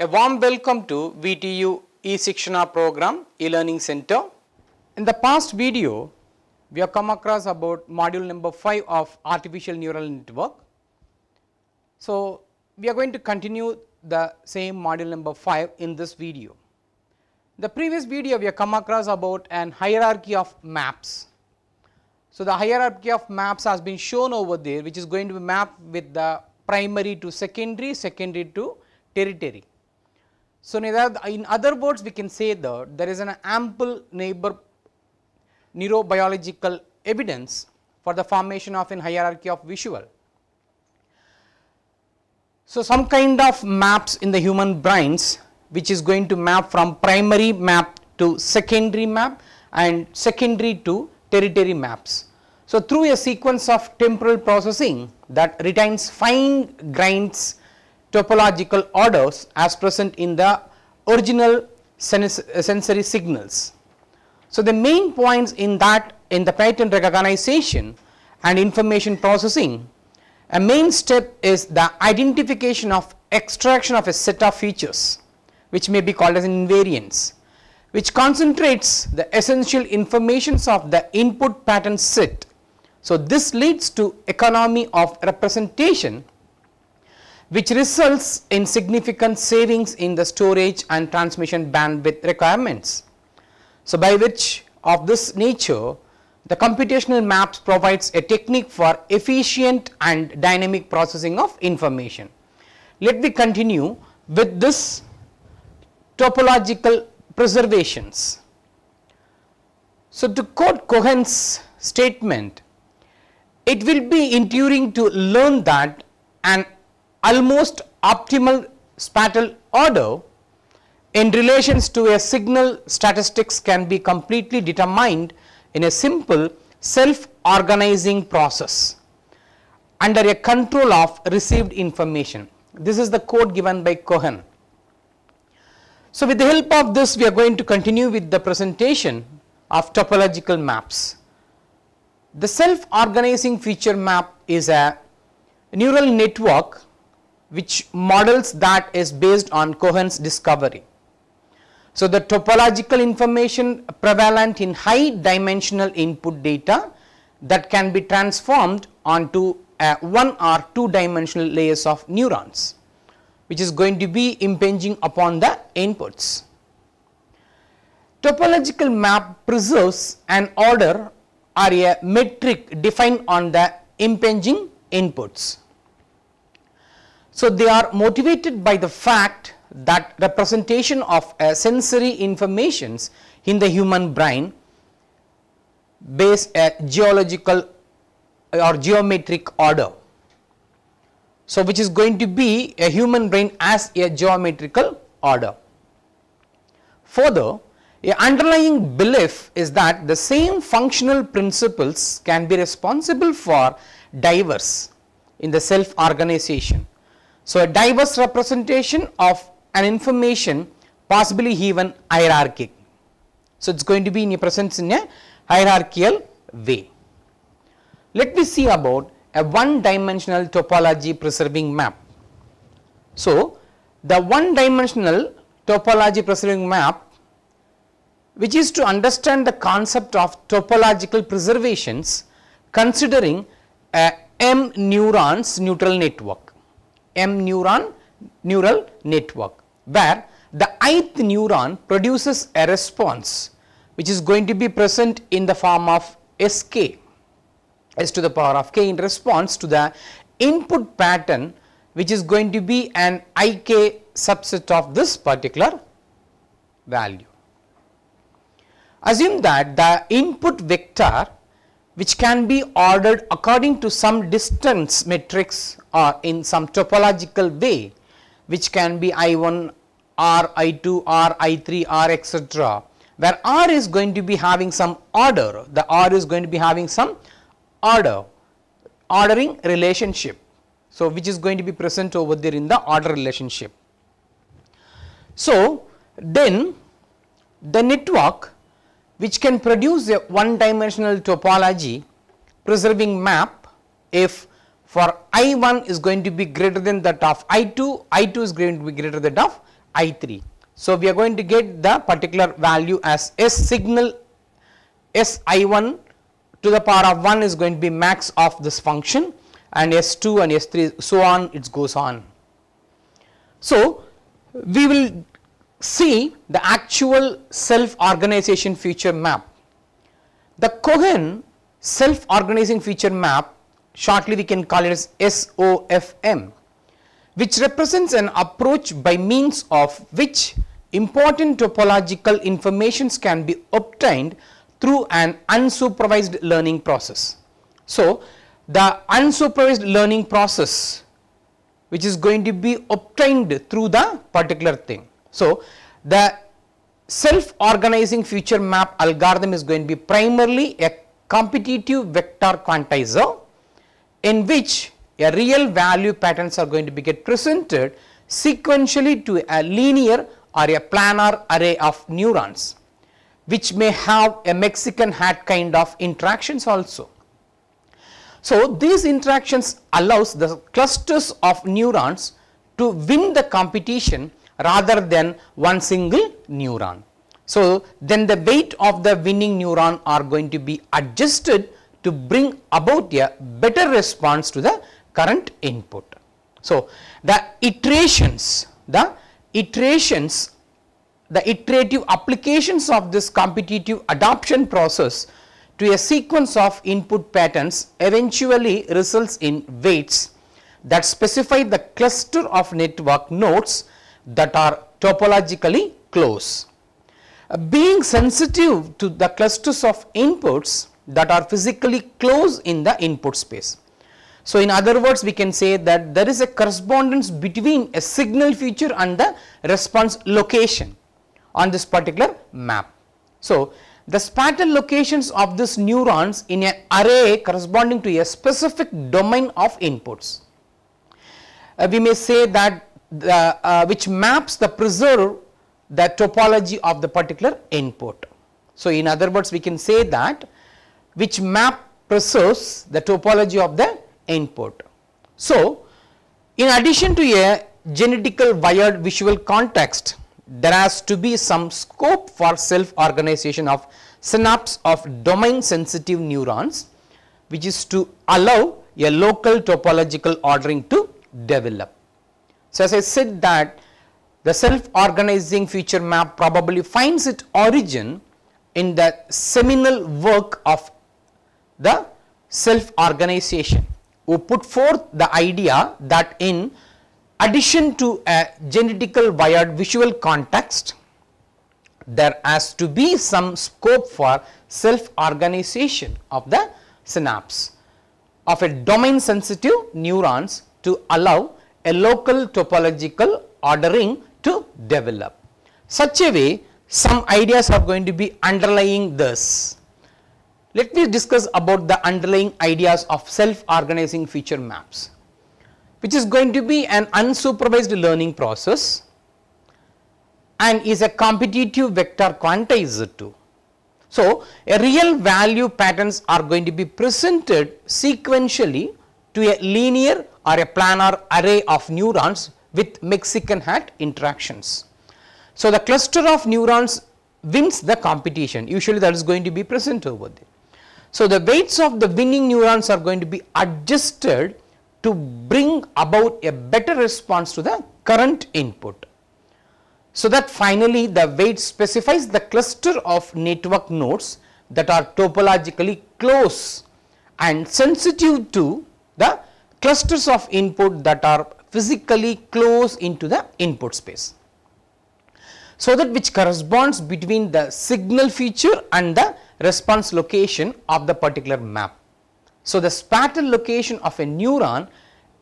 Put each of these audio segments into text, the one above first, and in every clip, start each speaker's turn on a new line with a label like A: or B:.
A: A warm welcome to VTU e-Shikshana program e-learning center. In the past video, we have come across about module number 5 of artificial neural network. So, we are going to continue the same module number 5 in this video. The previous video we have come across about an hierarchy of maps. So, the hierarchy of maps has been shown over there which is going to be mapped with the primary to secondary, secondary to tertiary. So, in other words we can say that there is an ample neighbor neurobiological evidence for the formation of an hierarchy of visual. So, some kind of maps in the human brains which is going to map from primary map to secondary map and secondary to tertiary maps. So, through a sequence of temporal processing that retains fine grains topological orders as present in the original sensory signals. So, the main points in that in the pattern recognition and information processing a main step is the identification of extraction of a set of features which may be called as invariants which concentrates the essential informations of the input pattern set. So, this leads to economy of representation which results in significant savings in the storage and transmission bandwidth requirements. So, by which of this nature the computational maps provides a technique for efficient and dynamic processing of information. Let me continue with this topological preservations. So, to quote Kohonen's statement, it will be intuitive to learn that an almost optimal spatial order in relations to a signal statistics can be completely determined in a simple self organizing process under a control of received information. This is the code given by Kohonen. So, with the help of this we are going to continue with the presentation of topological maps. The self organizing feature map is a neural network which models that is based on Kohonen's discovery. So, the topological information prevalent in high dimensional input data that can be transformed onto a one or two dimensional layers of neurons which is going to be impinging upon the inputs. Topological map preserves an order or a metric defined on the impinging inputs. So, they are motivated by the fact that representation of uh, sensory informations in the human brain based a geological or geometric order. So, which is going to be a human brain as a geometrical order. Further, a underlying belief is that the same functional principles can be responsible for diverse in the self organization. So, a diverse representation of an information possibly even hierarchic. So, it is going to be in a presence in a hierarchical way. Let me see about a one dimensional topology preserving map. So, the one dimensional topology preserving map which is to understand the concept of topological preservations considering a M neurons neural network, M neuron neural network where the ith neuron produces a response which is going to be present in the form of sk s to the power of k in response to the input pattern which is going to be an ik subset of this particular value. Assume that the input vector which can be ordered according to some distance matrix or in some topological way which can be I1, R, I2, R, I3, R etc. where R is going to be having some order, the R is going to be having some order, ordering relationship. So, which is going to be present over there in the order relationship. So, then the network which can produce a one dimensional topology preserving map if for I1 is going to be greater than that of I2, I2 is going to be greater than that of I3. So, we are going to get the particular value as S signal S I1 to the power of 1 is going to be max of this function and S2 and S3 so on it goes on. So, we will see the actual self organization feature map. The Kohonen self organizing feature map shortly we can call it as SOFM which represents an approach by means of which important topological informations can be obtained through an unsupervised learning process. So, the unsupervised learning process which is going to be obtained through the particular thing. So, the self organizing feature map algorithm is going to be primarily a competitive vector quantizer in which a real value patterns are going to be get presented sequentially to a linear or a planar array of neurons which may have a Mexican hat kind of interactions also. So, these interactions allows the clusters of neurons to win the competition rather than one single neuron. So, then the weight of the winning neuron are going to be adjusted to bring about a better response to the current input. So, the iterations, the iterations, the iterative applications of this competitive adoption process to a sequence of input patterns eventually results in weights that specify the cluster of network nodes that are topologically close. Being sensitive to the clusters of inputs that are physically close in the input space. So, in other words we can say that there is a correspondence between a signal feature and the response location on this particular map. So, the spatial locations of these neurons in an array corresponding to a specific domain of inputs. Uh, we may say that the, uh, which maps the preserve the topology of the particular input. So, in other words we can say that which map preserves the topology of the input. So, in addition to a genetical wired visual cortex there has to be some scope for self organization of synapse of domain sensitive neurons which is to allow a local topological ordering to develop. So, as I said that the self organizing feature map probably finds its origin in the seminal work of the self organization who put forth the idea that in addition to a genetical wired visual cortex there has to be some scope for self organization of the synapse of a domain sensitive neurons to allow a local topological ordering to develop. Such a way some ideas are going to be underlying this. Let me discuss about the underlying ideas of self organizing feature maps which is going to be an unsupervised learning process and is a competitive vector quantizer too. So, a real value patterns are going to be presented sequentially to a linear or a planar array of neurons with Mexican hat interactions. So, the cluster of neurons wins the competition usually that is going to be present over there. So, the weights of the winning neurons are going to be adjusted to bring about a better response to the current input. So, that finally the weight specifies the cluster of network nodes that are topologically close and sensitive to the clusters of input that are physically close into the input space. So, that which corresponds between the signal feature and the response location of the particular map. So, the spatial location of a neuron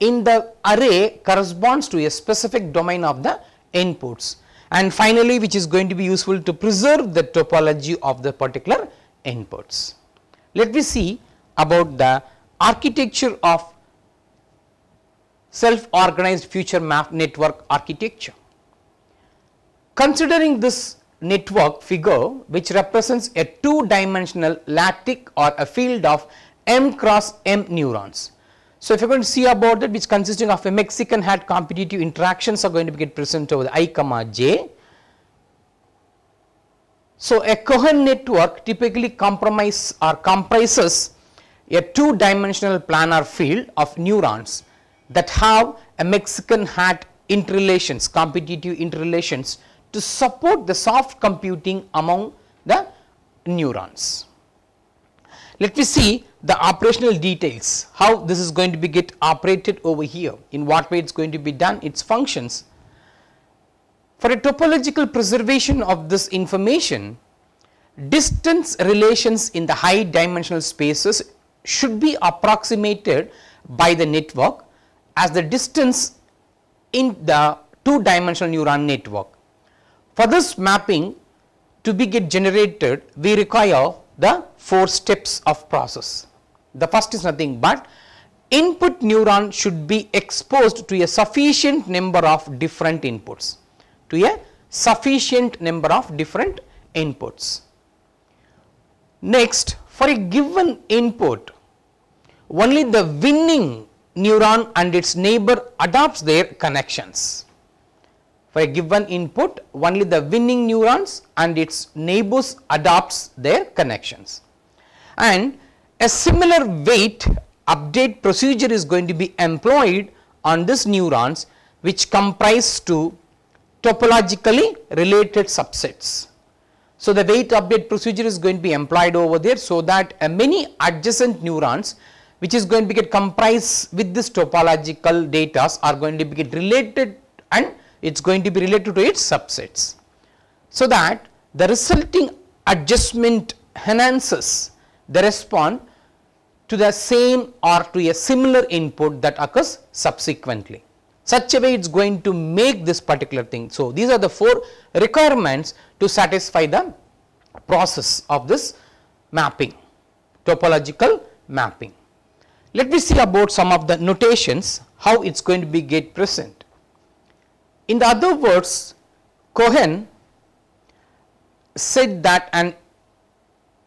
A: in the array corresponds to a specific domain of the inputs and finally, which is going to be useful to preserve the topology of the particular inputs. Let me see about the architecture of self organized feature map network architecture. Considering this network figure which represents a two dimensional lattice or a field of m cross m neurons. So, if you are going to see about that which consisting of a Mexican hat competitive interactions are going to be get present over the i comma j. So, a Kohonen network typically compromise or comprises a two dimensional planar field of neurons that have a Mexican hat interrelations competitive interrelations to support the soft computing among the neurons. Let me see the operational details, how this is going to be get operated over here, in what way it is going to be done, its functions. For a topological preservation of this information, distance relations in the high dimensional spaces should be approximated by the network as the distance in the two dimensional neuron network. For this mapping to be get generated, we require the 4 steps of process. The first is nothing but input neuron should be exposed to a sufficient number of different inputs, to a sufficient number of different inputs. Next, for a given input, only the winning neuron and its neighbor adopts their connections for a given input only the winning neurons and its neighbors adopts their connections. And a similar weight update procedure is going to be employed on these neurons which comprise two topologically related subsets. So, the weight update procedure is going to be employed over there so that uh, many adjacent neurons which is going to get comprised with this topological data are going to be related and it is going to be related to its subsets. So, that the resulting adjustment enhances the response to the same or to a similar input that occurs subsequently. Such a way it is going to make this particular thing. So, these are the four requirements to satisfy the process of this mapping, topological mapping. Let me see about some of the notations, how it is going to be get present. In the other words, Kohonen said that an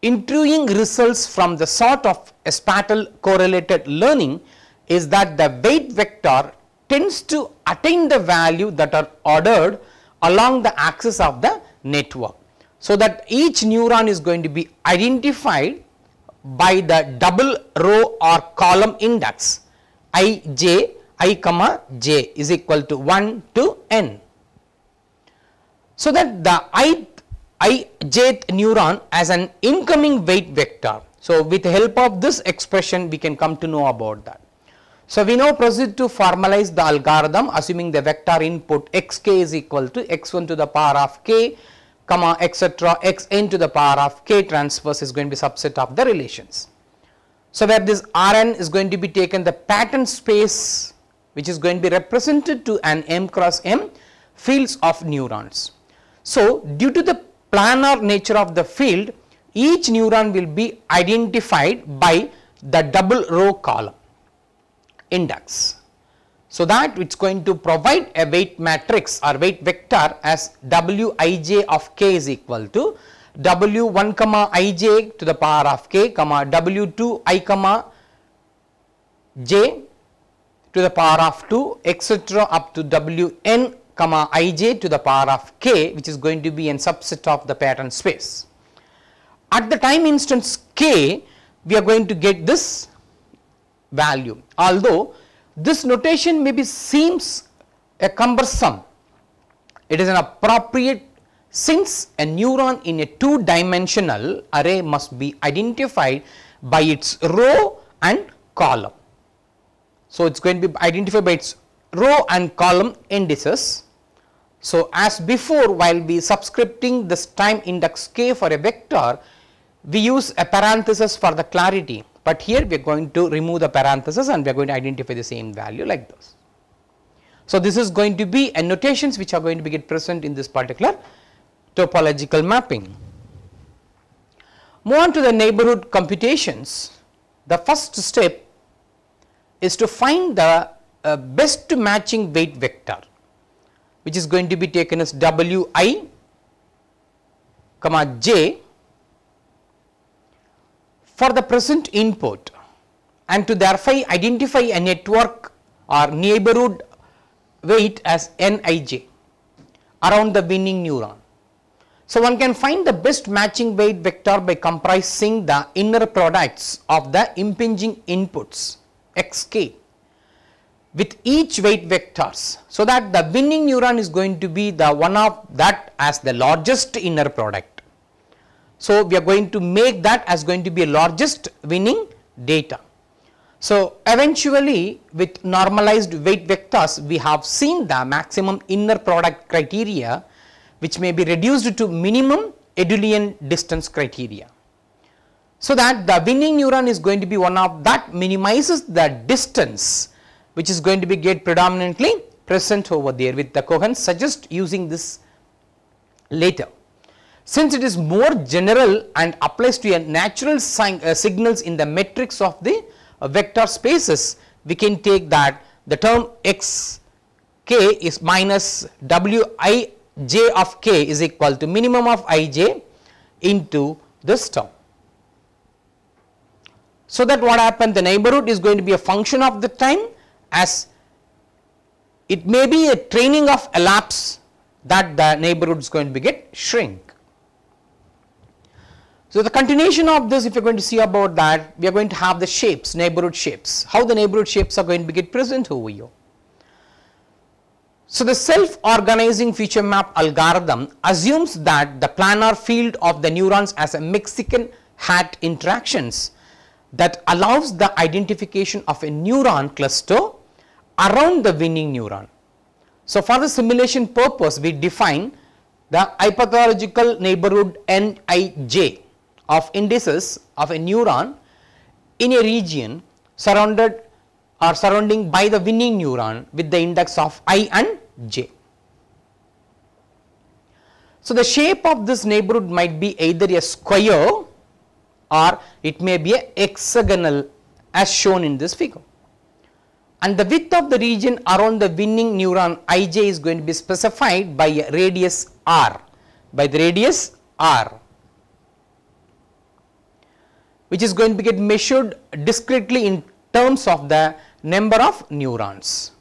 A: intriguing results from the sort of spatial correlated learning is that the weight vector tends to attain the value that are ordered along the axis of the network. So, that each neuron is going to be identified by the double row or column index i j i comma j is equal to 1 to n. So, that the i i jth neuron as an incoming weight vector. So, with help of this expression we can come to know about that. So, we now proceed to formalize the algorithm assuming the vector input x k is equal to x 1 to the power of k comma etc x n to the power of k transverse is going to be subset of the relations. So, where this R n is going to be taken the pattern space which is going to be represented to an m cross m fields of neurons. So, due to the planar nature of the field each neuron will be identified by the double row column index. So, that it is going to provide a weight matrix or weight vector as wij of k is equal to w1 comma ij to the power of k comma w2 i comma j to the power of 2 etc up to w n comma i j to the power of k which is going to be a subset of the pattern space. At the time instance k we are going to get this value although this notation maybe seems a cumbersome it is an appropriate since a neuron in a two dimensional array must be identified by its row and column. So, it is going to be identified by its row and column indices. So, as before while we subscripting this time index k for a vector, we use a parenthesis for the clarity, but here we are going to remove the parenthesis and we are going to identify the same value like this. So, this is going to be annotations which are going to be get present in this particular topological mapping. Move on to the neighborhood computations. The first step is to find the uh, best matching weight vector which is going to be taken as w i comma j for the present input and to therefore identify a network or neighborhood weight as Nij around the winning neuron. So, one can find the best matching weight vector by comprising the inner products of the impinging inputs xk with each weight vectors. So, that the winning neuron is going to be the one of that as the largest inner product. So, we are going to make that as going to be a largest winning data. So, eventually with normalized weight vectors we have seen the maximum inner product criteria which may be reduced to minimum Euclidean distance criteria. So, that the winning neuron is going to be one of that minimizes the distance which is going to be get predominantly present over there with the Kohonen suggest using this later. Since it is more general and applies to a natural sign, uh, signals in the metrics of the uh, vector spaces, we can take that the term x k is minus w i j of k is equal to minimum of i j into this term. So, that what happened the neighborhood is going to be a function of the time as it may be a training of elapse that the neighborhood is going to get shrink. So, the continuation of this if you are going to see about that we are going to have the shapes neighborhood shapes how the neighborhood shapes are going to get present over here. So, the self organizing feature map algorithm assumes that the planar field of the neurons as a Mexican hat interactions that allows the identification of a neuron cluster around the winning neuron. So, for the simulation purpose we define the hypothetical neighborhood Nij of indices of a neuron in a region surrounded or surrounding by the winning neuron with the index of i and j. So, the shape of this neighborhood might be either a square or it may be a hexagonal as shown in this figure. And the width of the region around the winning neuron ij is going to be specified by a radius r, by the radius r which is going to get measured discretely in terms of the number of neurons.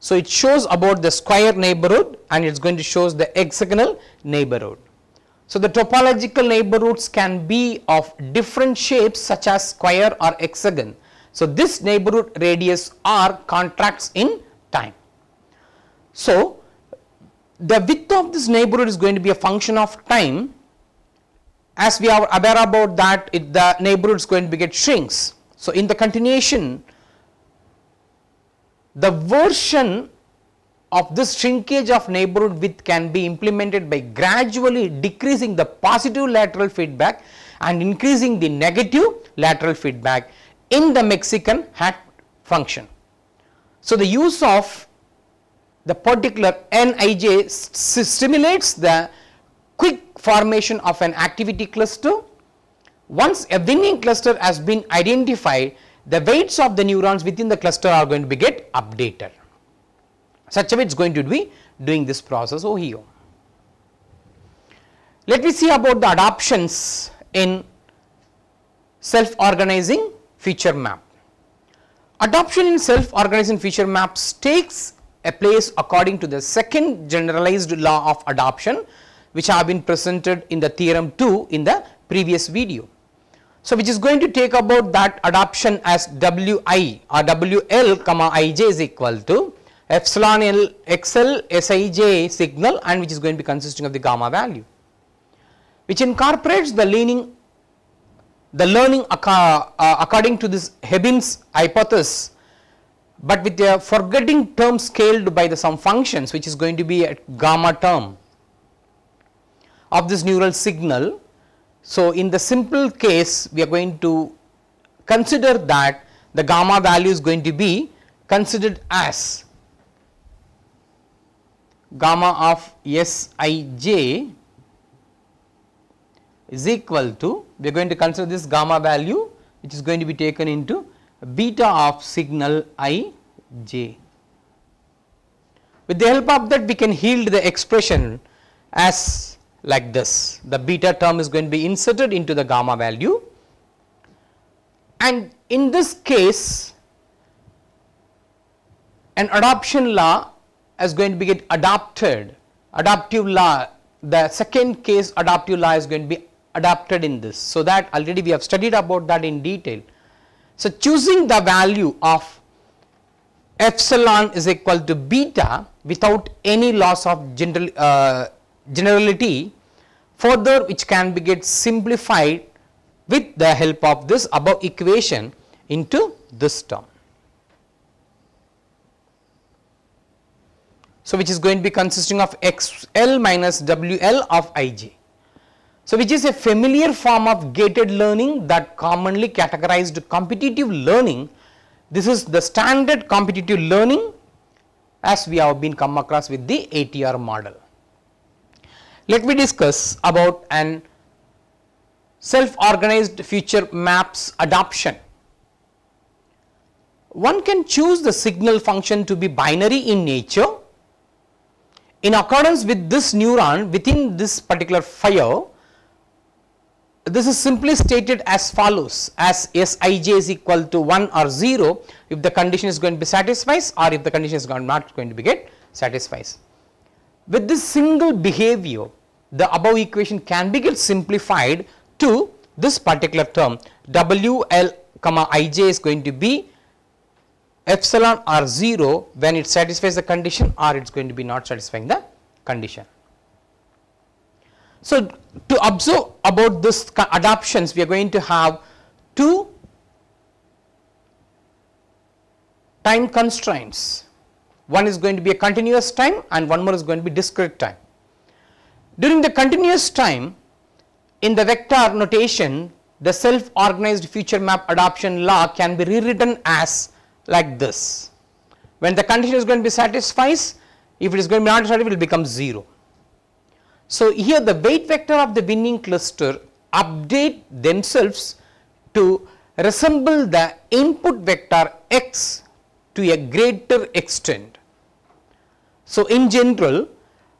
A: So, it shows about the square neighborhood and it is going to shows the hexagonal neighborhood. So, the topological neighborhoods can be of different shapes such as square or hexagon. So, this neighborhood radius r contracts in time. So, the width of this neighborhood is going to be a function of time as we are aware about that it, the neighborhood is going to get shrinks. So, in the continuation the version of this shrinkage of neighborhood width can be implemented by gradually decreasing the positive lateral feedback and increasing the negative lateral feedback in the Mexican hat function. So, the use of the particular Nij stimulates the quick formation of an activity cluster. Once a winning cluster has been identified, the weights of the neurons within the cluster are going to be get updated. Such a way it is going to be doing this process over here. Let me see about the adoptions in self organizing feature map. Adoption in self organizing feature maps takes a place according to the second generalized law of adoption which have been presented in the theorem 2 in the previous video. So, which is going to take about that adoption as Wi or Wl comma ij is equal to epsilon L xl Sij signal and which is going to be consisting of the gamma value, which incorporates the leaning the learning uh, according to this Hebben's hypothesis, but with a forgetting term scaled by the some functions which is going to be a gamma term of this neural signal. So, in the simple case we are going to consider that the gamma value is going to be considered as gamma of Sij is equal to we are going to consider this gamma value which is going to be taken into beta of signal i j. With the help of that we can yield the expression as like this the beta term is going to be inserted into the gamma value and in this case an adoption law is going to be get adopted adaptive law the second case adaptive law is going to be adapted in this. So, that already we have studied about that in detail. So, choosing the value of epsilon is equal to beta without any loss of general uh, generality further which can be get simplified with the help of this above equation into this term. So, which is going to be consisting of x l minus w l of i j. So, which is a familiar form of gated learning that commonly categorized competitive learning. This is the standard competitive learning as we have been come across with the ATR model. Let me discuss about an self organized feature maps adoption. One can choose the signal function to be binary in nature in accordance with this neuron within this particular fire, this is simply stated as follows as Sij is equal to 1 or 0 if the condition is going to be satisfied or if the condition is not going to be get satisfied. With this single behavior the above equation can be get simplified to this particular term WL comma Ij is going to be epsilon r 0 when it satisfies the condition or it is going to be not satisfying the condition. So, to observe about this adoptions we are going to have two time constraints. One is going to be a continuous time and one more is going to be discrete time. During the continuous time in the vector notation the self organized feature map adoption law can be rewritten as like this. When the condition is going to be satisfied, if it is going to be not satisfied, it will become 0. So, here the weight vector of the winning cluster update themselves to resemble the input vector x to a greater extent. So, in general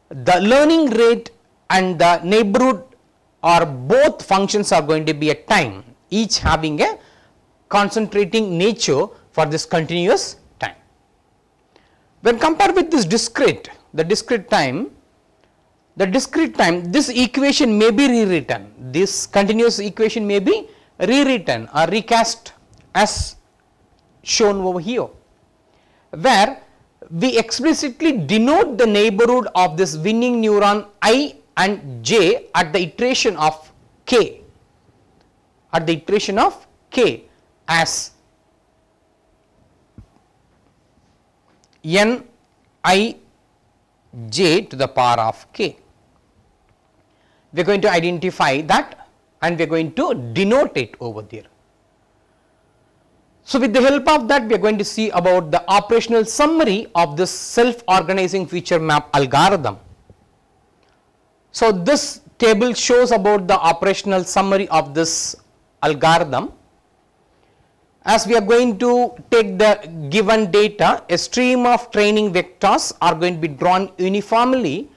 A: the learning rate and the neighborhood are both functions are going to be a time each having a concentrating nature for this continuous time. When compared with this discrete, the discrete time, the discrete time this equation may be rewritten, this continuous equation may be rewritten or recast as shown over here, where we explicitly denote the neighborhood of this winning neuron i and j at the iteration of k, at the iteration of k as n i j to the power of k. We are going to identify that and we are going to denote it over there. So, with the help of that we are going to see about the operational summary of this self organizing feature map algorithm. So, this table shows about the operational summary of this algorithm as we are going to take the given data, a stream of training vectors are going to be drawn uniformly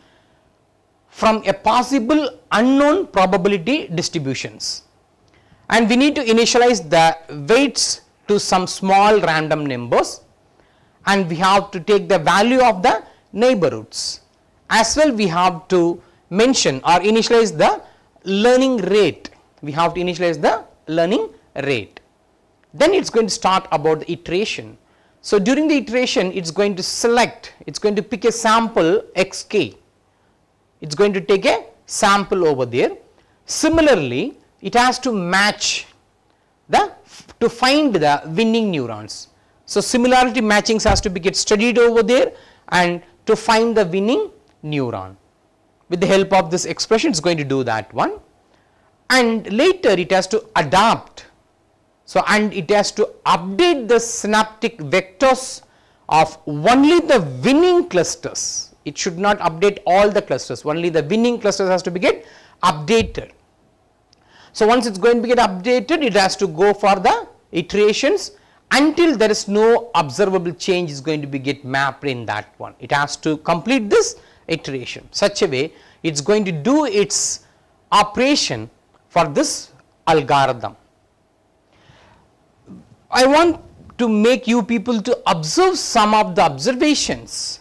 A: from a possible unknown probability distributions. And we need to initialize the weights to some small random numbers and we have to take the value of the neighborhoods. As well we have to mention or initialize the learning rate. We have to initialize the learning rate then it is going to start about the iteration. So, during the iteration it is going to select, it is going to pick a sample xk, it is going to take a sample over there. Similarly, it has to match the to find the winning neurons. So, similarity matchings has to be get studied over there and to find the winning neuron. With the help of this expression it is going to do that one and later it has to adapt so, and it has to update the synaptic vectors of only the winning clusters. It should not update all the clusters, only the winning clusters has to be get updated. So, once it is going to get updated, it has to go for the iterations until there is no observable change is going to be get mapped in that one. It has to complete this iteration such a way it is going to do its operation for this algorithm. I want to make you people to observe some of the observations.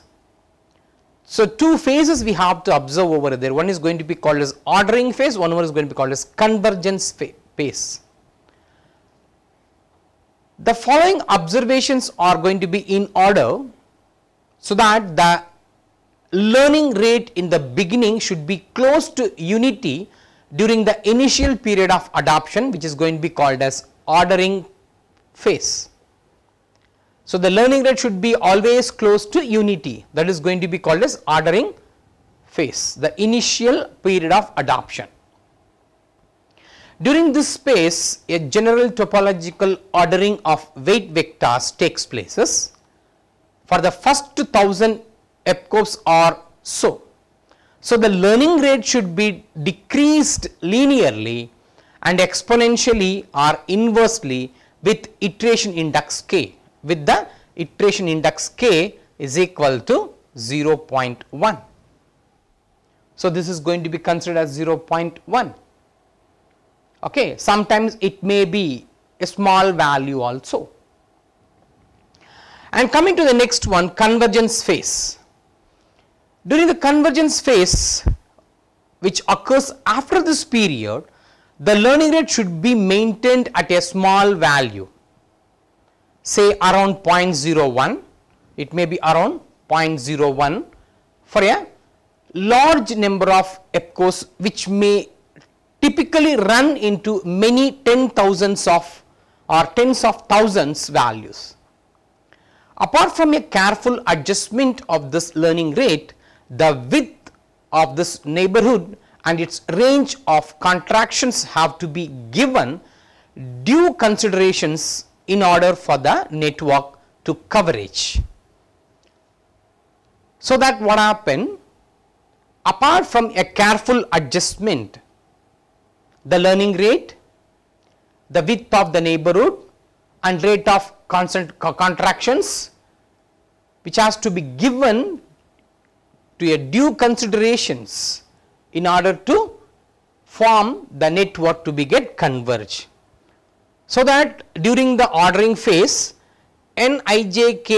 A: So, two phases we have to observe over there. One is going to be called as ordering phase, one more is going to be called as convergence phase. The following observations are going to be in order so that the learning rate in the beginning should be close to unity during the initial period of adoption which is going to be called as ordering phase. So, the learning rate should be always close to unity that is going to be called as ordering phase the initial period of adoption. During this phase a general topological ordering of weight vectors takes places for the first 1000 epochs or so. So, the learning rate should be decreased linearly and exponentially or inversely with iteration index k with the iteration index k is equal to 0.1. So, this is going to be considered as 0.1 okay sometimes it may be a small value also. And coming to the next one convergence phase. During the convergence phase which occurs after this period the learning rate should be maintained at a small value say around 0.01 it may be around 0.01 for a large number of epochs which may typically run into many ten thousands of or tens of thousands values. Apart from a careful adjustment of this learning rate, the width of this neighborhood and its range of contractions have to be given due considerations in order for the network to coverage. So that what happen apart from a careful adjustment the learning rate, the width of the neighborhood and rate of constant contractions which has to be given to a due considerations in order to form the network to be get converge. So that during the ordering phase Nijk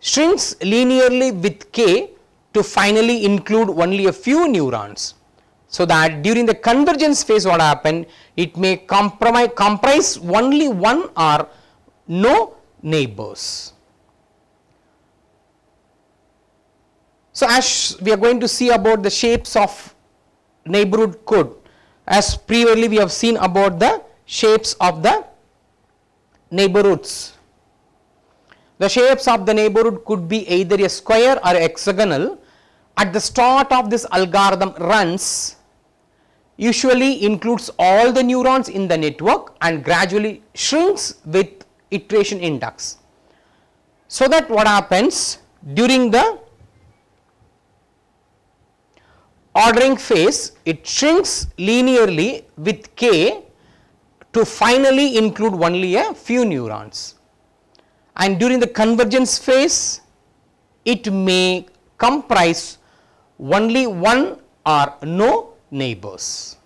A: shrinks linearly with k to finally include only a few neurons. So that during the convergence phase what happen it may comprise only one or no neighbors. So as we are going to see about the shapes of neighborhood code as previously we have seen about the shapes of the neighborhoods. The shapes of the neighborhood could be either a square or hexagonal. At the start of this algorithm runs usually includes all the neurons in the network and gradually shrinks with iteration index. So that what happens during the ordering phase it shrinks linearly with k to finally include only a few neurons and during the convergence phase it may comprise only one or no neighbors.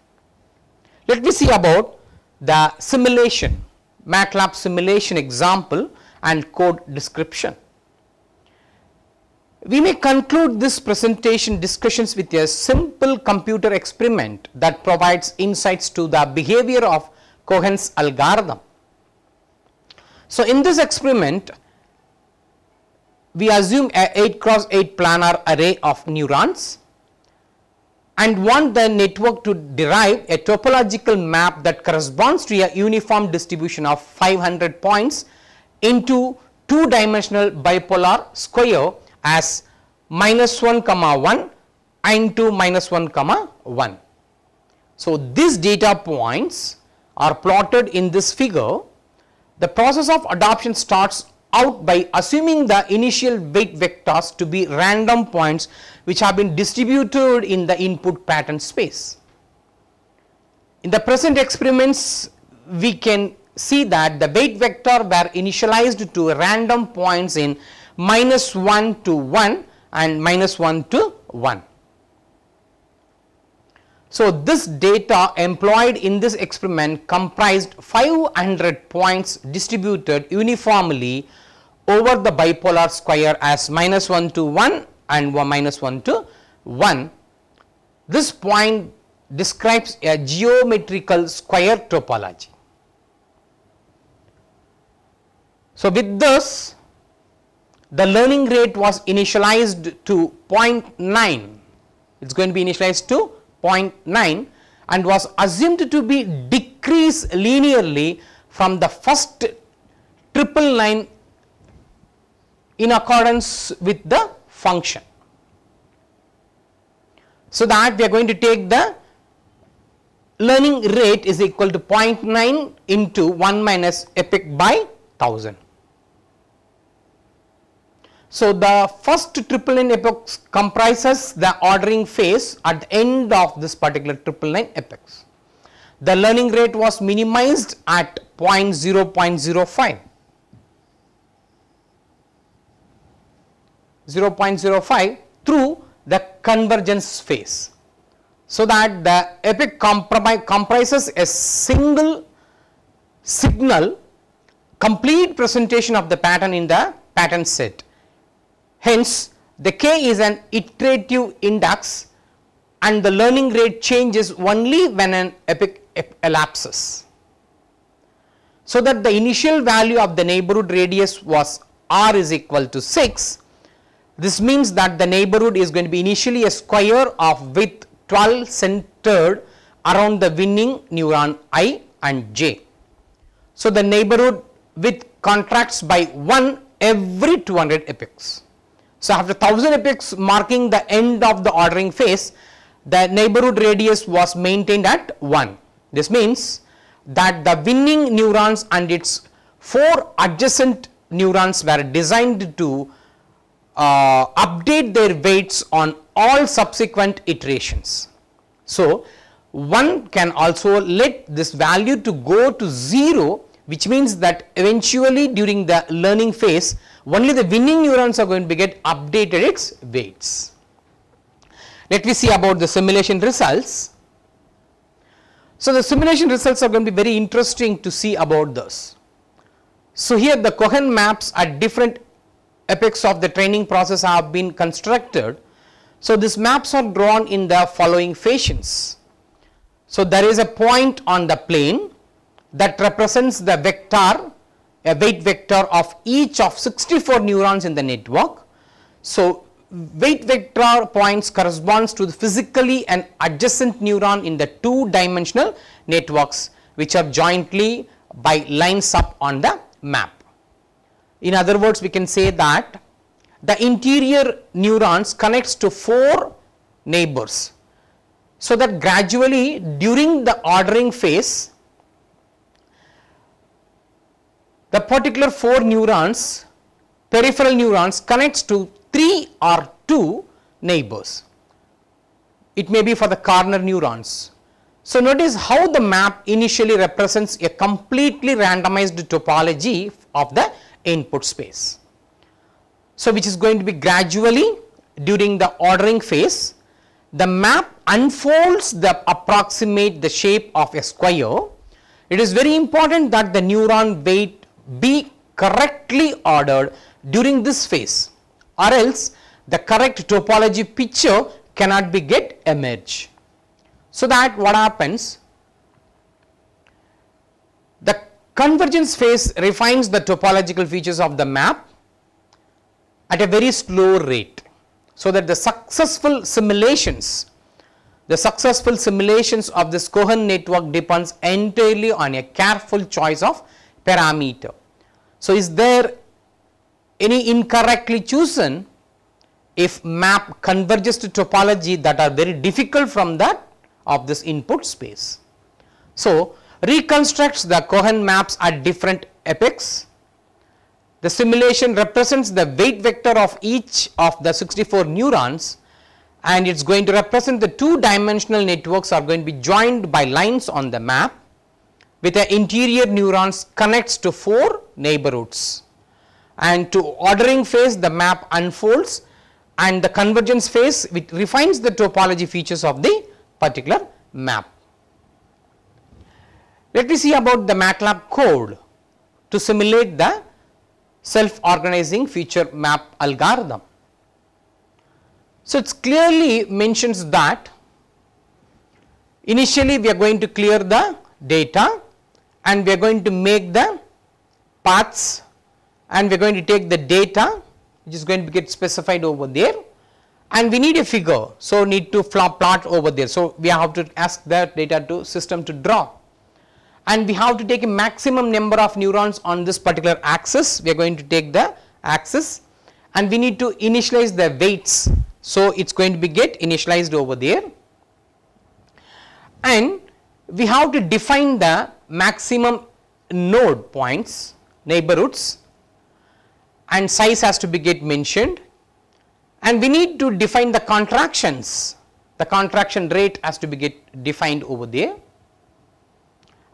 A: Let me see about the simulation, MATLAB simulation example and code description. We may conclude this presentation discussions with a simple computer experiment that provides insights to the behavior of Kohonen's algorithm. So, in this experiment we assume a 8 cross 8 planar array of neurons and want the network to derive a topological map that corresponds to a uniform distribution of 500 points into two dimensional bipolar square as minus 1 comma 1 into minus 1 comma 1. So, these data points are plotted in this figure. The process of adoption starts out by assuming the initial weight vectors to be random points which have been distributed in the input pattern space. In the present experiments we can see that the weight vector were initialized to random points in minus 1 to 1 and minus 1 to 1. So, this data employed in this experiment comprised 500 points distributed uniformly over the bipolar square as minus 1 to 1 and 1 minus 1 to 1. This point describes a geometrical square topology. So, with this the learning rate was initialized to 0.9, it is going to be initialized to 0.9 and was assumed to be decrease linearly from the first triple line in accordance with the function. So, that we are going to take the learning rate is equal to 0.9 into 1 minus epoch by 1000. So, the first triple line epoch comprises the ordering phase at the end of this particular triple line epoch. The learning rate was minimized at 0.0.05. 0.05 through the convergence phase. So, that the epoch comprises a single signal complete presentation of the pattern in the pattern set. Hence, the k is an iterative index and the learning rate changes only when an epoch elapses. So, that the initial value of the neighborhood radius was r is equal to 6 this means that the neighborhood is going to be initially a square of width 12 centered around the winning neuron i and j. So, the neighborhood width contracts by 1 every 200 epochs. So, after 1000 epochs marking the end of the ordering phase, the neighborhood radius was maintained at 1. This means that the winning neurons and its 4 adjacent neurons were designed to uh, update their weights on all subsequent iterations. So, one can also let this value to go to 0 which means that eventually during the learning phase only the winning neurons are going to get updated its weights. Let me see about the simulation results. So, the simulation results are going to be very interesting to see about this. So, here the Kohonen maps at different epochs of the training process have been constructed. So, these maps are drawn in the following fashions. So, there is a point on the plane that represents the vector a weight vector of each of 64 neurons in the network. So, weight vector points corresponds to the physically an adjacent neuron in the two dimensional networks which are jointly by lines up on the map. In other words, we can say that the interior neurons connects to 4 neighbors. So, that gradually during the ordering phase, the particular 4 neurons, peripheral neurons connects to 3 or 2 neighbors. It may be for the corner neurons. So, notice how the map initially represents a completely randomized topology of the input space. So, which is going to be gradually during the ordering phase, the map unfolds the approximate the shape of a square. It is very important that the neuron weight be correctly ordered during this phase or else the correct topology picture cannot be get emerge. So, that what happens the Convergence phase refines the topological features of the map at a very slow rate. So, that the successful simulations, the successful simulations of this Kohonen network depends entirely on a careful choice of parameter. So, is there any incorrectly chosen if map converges to topology that are very difficult from that of this input space. So, reconstructs the Kohonen maps at different epochs. The simulation represents the weight vector of each of the 64 neurons and it is going to represent the two dimensional networks are going to be joined by lines on the map with the interior neurons connects to 4 neighborhoods and to ordering phase the map unfolds and the convergence phase which refines the topology features of the particular map. Let me see about the MATLAB code to simulate the self organizing feature map algorithm. So, it clearly mentions that initially we are going to clear the data and we are going to make the paths and we are going to take the data which is going to get specified over there and we need a figure. So, need to plot over there. So, we have to ask that data to system to draw and we have to take a maximum number of neurons on this particular axis. We are going to take the axis and we need to initialize the weights. So, it is going to be get initialized over there and we have to define the maximum node points neighborhoods and size has to be get mentioned. And we need to define the contractions. The contraction rate has to be get defined over there.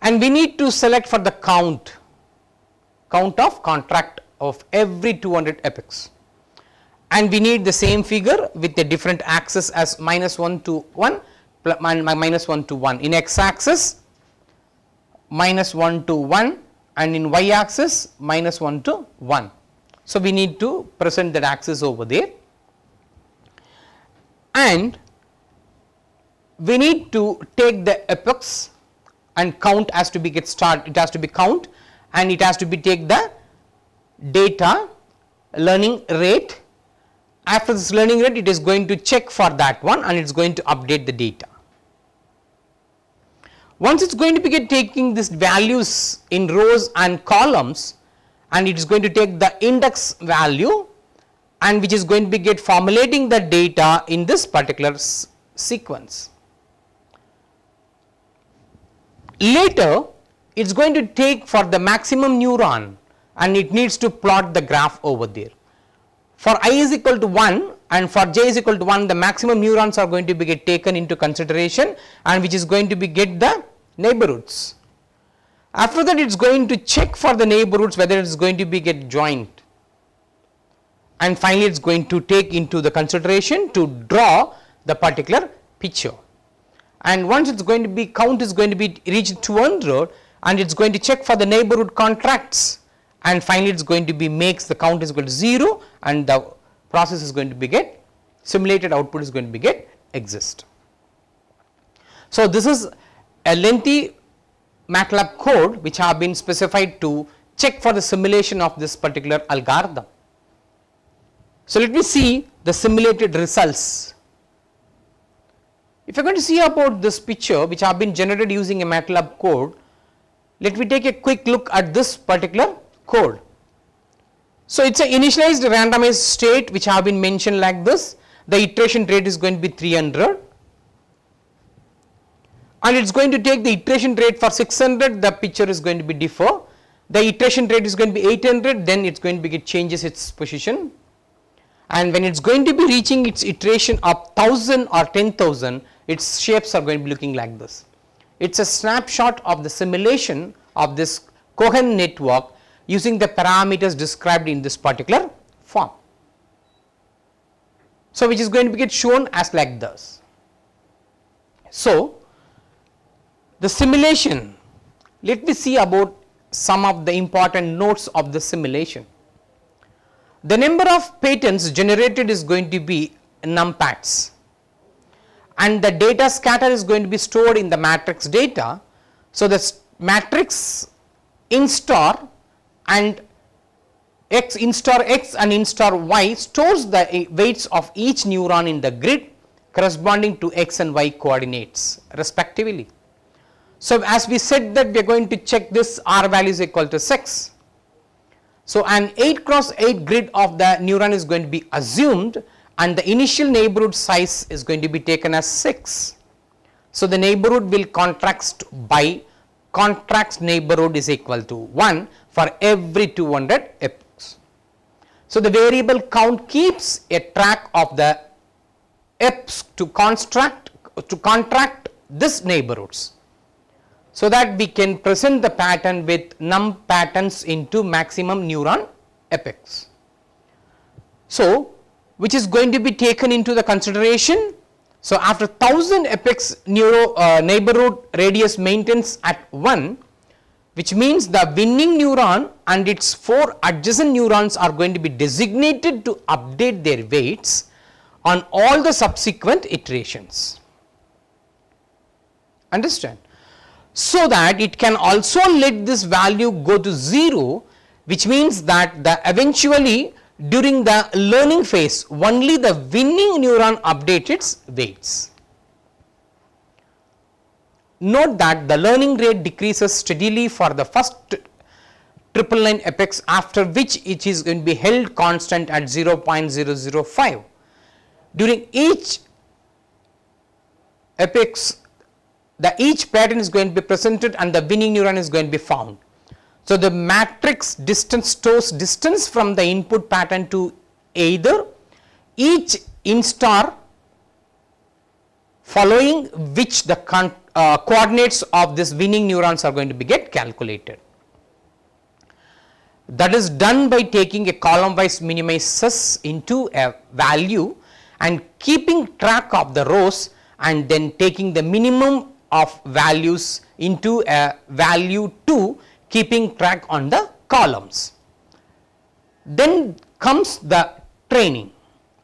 A: And we need to select for the count count of contract of every 200 epochs. And we need the same figure with a different axis as minus 1 to 1 minus 1 to 1 in x axis minus 1 to 1 and in y axis minus 1 to 1. So, we need to present that axis over there and we need to take the epochs and count has to be get start it has to be count and it has to be take the data learning rate after this learning rate it is going to check for that one and it is going to update the data. Once it is going to be taking these values in rows and columns and it is going to take the index value and which is going to be get formulating the data in this particular sequence. Later it is going to take for the maximum neuron and it needs to plot the graph over there. For i is equal to 1 and for j is equal to 1 the maximum neurons are going to be get taken into consideration and which is going to be get the neighborhoods. After that it is going to check for the neighborhoods whether it is going to be get joined and finally it is going to take into the consideration to draw the particular picture and once it is going to be count is going to be reached 200 and it is going to check for the neighborhood contracts and finally it is going to be makes the count is equal to 0 and the process is going to be get simulated output is going to be get exist. So, this is a lengthy MATLAB code which have been specified to check for the simulation of this particular algorithm. So, let me see the simulated results. If you are going to see about this picture which have been generated using a MATLAB code, let me take a quick look at this particular code. So, it is a initialized randomized state which have been mentioned like this, the iteration rate is going to be 300 and it is going to take the iteration rate for 600 the picture is going to be differ the iteration rate is going to be 800 then it is going to be it changes its position and when it is going to be reaching its iteration of 1000 or 10000 its shapes are going to be looking like this. It is a snapshot of the simulation of this Kohonen network using the parameters described in this particular form. So, which is going to be get shown as like this. So, the simulation, let me see about some of the important notes of the simulation. The number of patents generated is going to be numpads and the data scatter is going to be stored in the matrix data. So, the matrix in star and x in star x and in star y stores the eh, weights of each neuron in the grid corresponding to x and y coordinates respectively. So, as we said that we are going to check this R value is equal to 6. So, an 8 cross 8 grid of the neuron is going to be assumed and the initial neighborhood size is going to be taken as 6. So, the neighborhood will contract by contract neighborhood is equal to 1 for every 200 epochs. So, the variable count keeps a track of the epochs to construct to contract this neighborhoods so that we can present the pattern with num patterns into maximum neuron epochs. So, which is going to be taken into the consideration So, after 1000 epochs neuro uh, neighborhood radius maintenance at 1 which means the winning neuron and its 4 adjacent neurons are going to be designated to update their weights on all the subsequent iterations. Understand? So that it can also let this value go to 0 which means that the eventually during the learning phase only the winning neuron updates its weights. Note that the learning rate decreases steadily for the first triple line epochs after which it is going to be held constant at 0.005. During each epochs the each pattern is going to be presented and the winning neuron is going to be found. So, the matrix distance stores distance from the input pattern to either each instar following which the uh, coordinates of this winning neurons are going to be get calculated. That is done by taking a column wise minimizes into a value and keeping track of the rows and then taking the minimum of values into a value 2 keeping track on the columns. Then comes the training.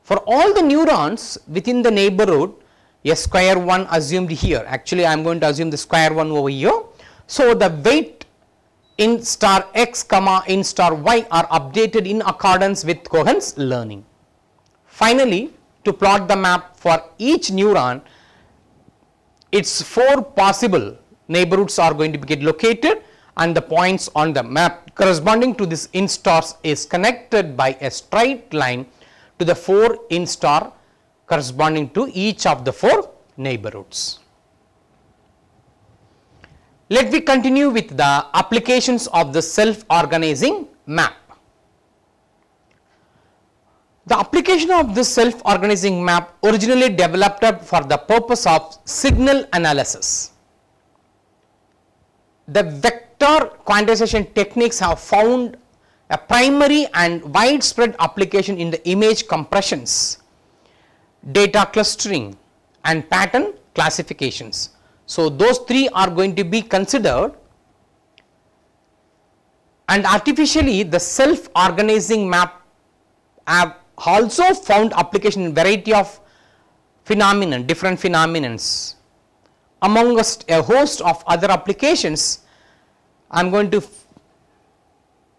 A: For all the neurons within the neighborhood, a square 1 assumed here, actually I am going to assume the square 1 over here. So, the weight in star x comma in star y are updated in accordance with Kohonen's learning. Finally, to plot the map for each neuron, its 4 possible neighborhoods are going to get located and the points on the map corresponding to this instars is connected by a straight line to the 4 instar corresponding to each of the 4 neighborhoods. Let me continue with the applications of the self organizing map. The application of this self organizing map originally developed for the purpose of signal analysis. The vector vector quantization techniques have found a primary and widespread application in the image compressions, data clustering and pattern classifications. So, those three are going to be considered and artificially the self organizing map have also found application in variety of phenomenon, different phenomenons amongst a host of other applications I am going to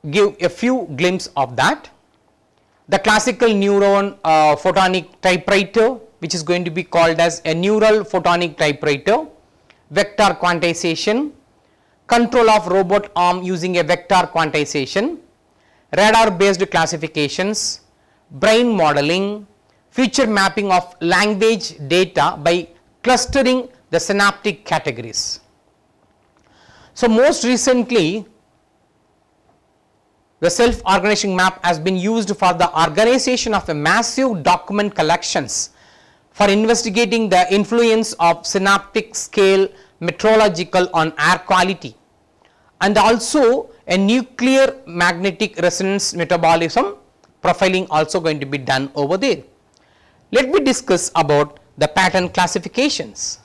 A: give a few glimpse of that. The classical neuron uh, phonetic typewriter which is going to be called as a neural phonetic typewriter, vector quantization, control of robot arm using a vector quantization, radar based classifications, brain modeling, feature mapping of language data by clustering the syntactic categories. So, most recently the self organizing map has been used for the organization of a massive document collections for investigating the influence of synoptic scale metrological on air quality and also a nuclear magnetic resonance metabolism profiling also going to be done over there. Let me discuss about the pattern classifications.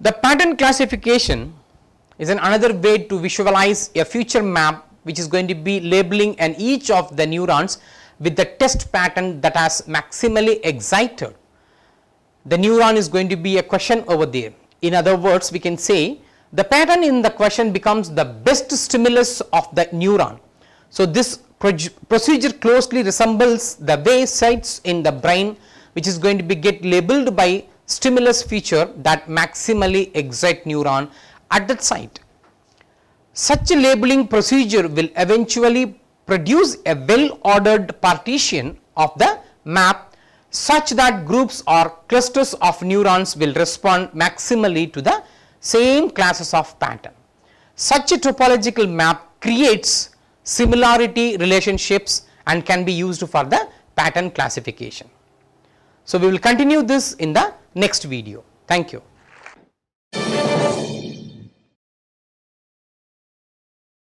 A: The pattern classification is an another way to visualize a feature map which is going to be labeling and each of the neurons with the test pattern that has maximally excited. The neuron is going to be a question over there. In other words, we can say the pattern in the question becomes the best stimulus of the neuron. So, this procedure closely resembles the way sites in the brain which is going to be get labeled by stimulus feature that maximally excite neuron at that site. Such a labeling procedure will eventually produce a well ordered partition of the map such that groups or clusters of neurons will respond maximally to the same classes of pattern. Such a topological map creates similarity relationships and can be used for the pattern classification. So, we will continue this in the next video. Thank you.